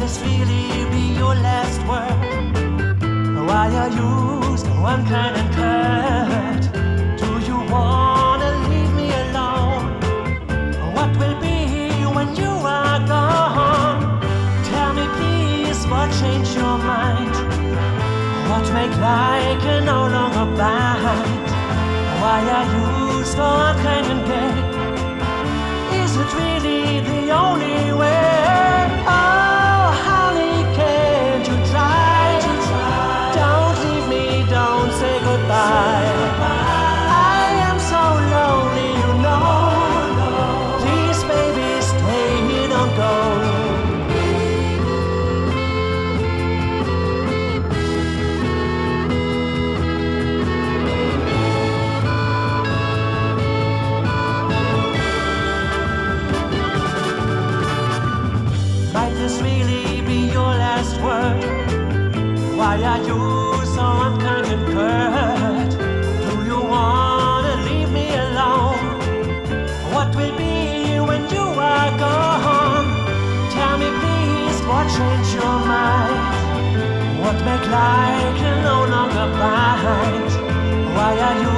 this really be your last word? Why are you so unkind and curt? Do you wanna leave me alone? What will be when you are gone? Tell me please what changed your mind? What make like no longer bind? Why are you so unkind and gay? Why are you so unkind and curt? Do you wanna leave me alone? What will be when you are gone? Tell me please what changed your mind? What make like no longer bind? Why are you